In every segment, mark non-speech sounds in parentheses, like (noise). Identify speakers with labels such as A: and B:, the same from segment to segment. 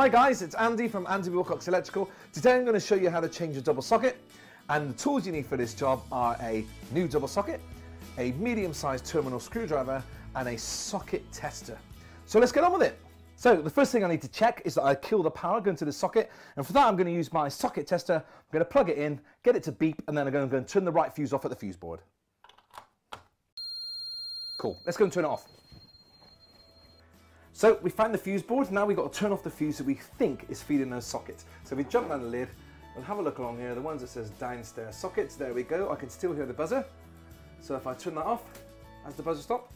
A: Hi guys, it's Andy from Andy Willcox Electrical. Today I'm going to show you how to change a double socket and the tools you need for this job are a new double socket, a medium-sized terminal screwdriver and a socket tester. So let's get on with it. So the first thing I need to check is that I kill the power going to the socket and for that I'm going to use my socket tester. I'm going to plug it in, get it to beep and then I'm going to turn the right fuse off at the fuse board. Cool, let's go and turn it off. So we found the fuse board, now we've got to turn off the fuse that we think is feeding those sockets. So we jump down the lid, we'll have a look along here, the ones that says downstairs sockets, there we go, I can still hear the buzzer. So if I turn that off, has the buzzer stopped?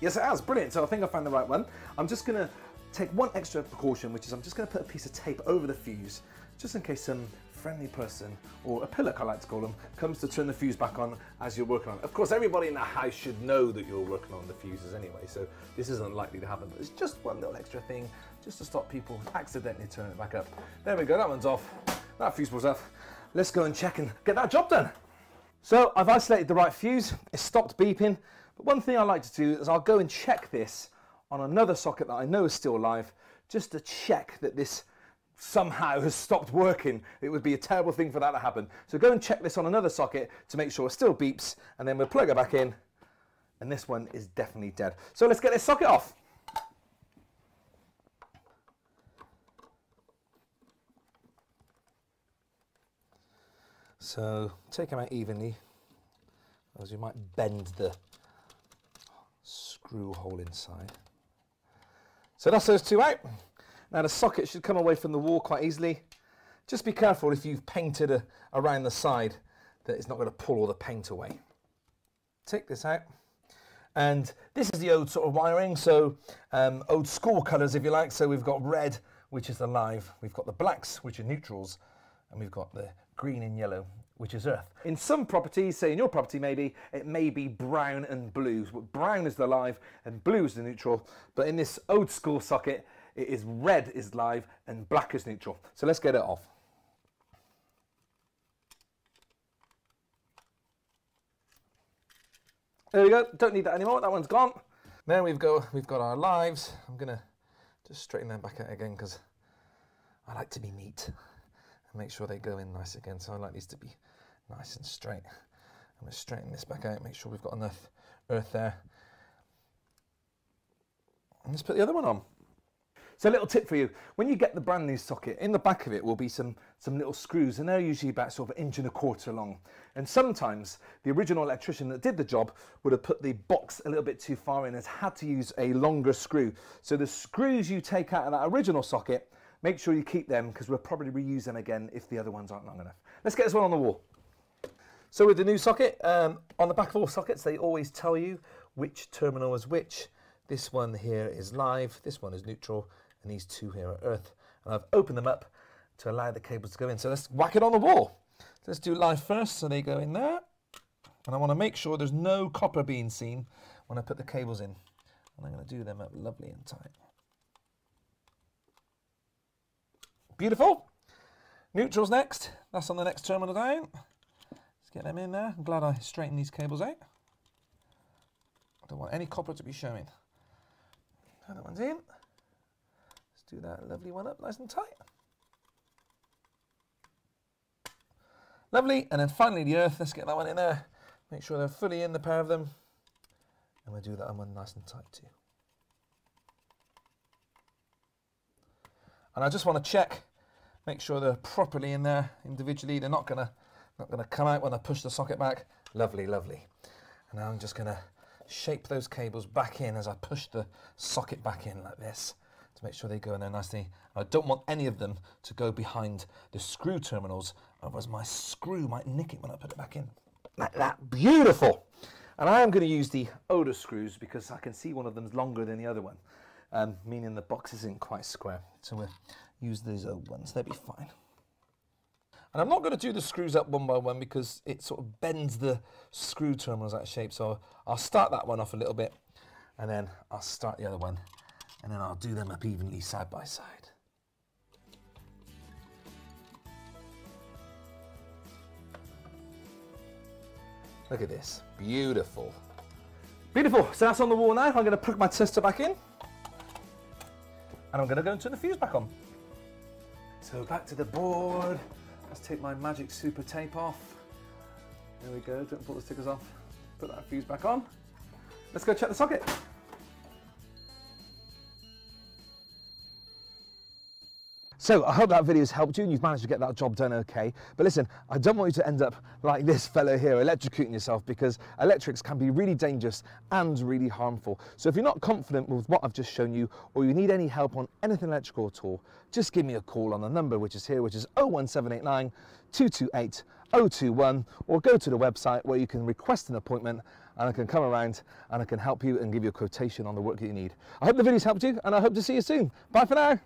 A: Yes it has, brilliant, so I think I found the right one. I'm just gonna take one extra precaution, which is I'm just gonna put a piece of tape over the fuse, just in case some friendly person, or a pillock I like to call them, comes to turn the fuse back on as you're working on it. Of course, everybody in the house should know that you're working on the fuses anyway, so this isn't likely to happen, but it's just one little extra thing, just to stop people accidentally turning it back up. There we go, that one's off. That fuse was off. Let's go and check and get that job done. So I've isolated the right fuse, it stopped beeping, but one thing I like to do is I'll go and check this on another socket that I know is still live, just to check that this somehow (laughs) has stopped working. It would be a terrible thing for that to happen. So go and check this on another socket to make sure it still beeps, and then we'll plug it back in, and this one is definitely dead. So let's get this socket off. So take them out evenly, as you might bend the screw hole inside. So that's those two out. Now the socket should come away from the wall quite easily. Just be careful if you've painted a, around the side that it's not going to pull all the paint away. Take this out. And this is the old sort of wiring, so um, old school colours if you like. So we've got red, which is the live, we've got the blacks, which are neutrals, and we've got the green and yellow, which is earth. In some properties, say in your property maybe, it may be brown and blue. Brown is the live and blue is the neutral, but in this old school socket, it is red is live and black is neutral. So let's get it off. There we go, don't need that anymore, that one's gone. Then we've got, we've got our lives. I'm gonna just straighten them back out again because I like to be neat and make sure they go in nice again. So I like these to be nice and straight. I'm gonna straighten this back out, make sure we've got enough earth there. And let's put the other one on. So a little tip for you, when you get the brand new socket, in the back of it will be some, some little screws and they're usually about sort of an inch and a quarter long. And sometimes the original electrician that did the job would have put the box a little bit too far in and has had to use a longer screw. So the screws you take out of that original socket, make sure you keep them because we'll probably reuse them again if the other ones aren't long enough. Let's get this one on the wall. So with the new socket, um, on the back of all sockets, they always tell you which terminal is which. This one here is live, this one is neutral, and these two here are earth. And I've opened them up to allow the cables to go in. So let's whack it on the wall. Let's do live first, so they go in there. And I want to make sure there's no copper being seen when I put the cables in. And I'm going to do them up lovely and tight. Beautiful. Neutrals next. That's on the next terminal down. Let's get them in there. I'm glad I straightened these cables out. I don't want any copper to be showing. That one's in do that lovely one up nice and tight. Lovely, and then finally the earth, let's get that one in there. Make sure they're fully in, the pair of them. And we'll do that one nice and tight too. And I just want to check, make sure they're properly in there individually. They're not gonna, not gonna come out when I push the socket back. Lovely, lovely. And now I'm just gonna shape those cables back in as I push the socket back in like this to make sure they go in there nicely. I don't want any of them to go behind the screw terminals, otherwise my screw might nick it when I put it back in. Like that, beautiful! And I am going to use the Oda screws because I can see one of them's longer than the other one, um, meaning the box isn't quite square. So we'll use these old ones, they'll be fine. And I'm not going to do the screws up one by one because it sort of bends the screw terminals out of shape. So I'll start that one off a little bit and then I'll start the other one and then I'll do them up evenly side by side. Look at this, beautiful. Beautiful, so that's on the wall now. I'm gonna put my tester back in and I'm gonna go and turn the fuse back on. So back to the board. Let's take my magic super tape off. There we go, don't pull the stickers off. Put that fuse back on. Let's go check the socket. So I hope that video has helped you and you've managed to get that job done okay. But listen, I don't want you to end up like this fellow here, electrocuting yourself because electrics can be really dangerous and really harmful. So if you're not confident with what I've just shown you or you need any help on anything electrical at all, just give me a call on the number which is here, which is 01789 228 021 or go to the website where you can request an appointment and I can come around and I can help you and give you a quotation on the work that you need. I hope the video's helped you and I hope to see you soon. Bye for now.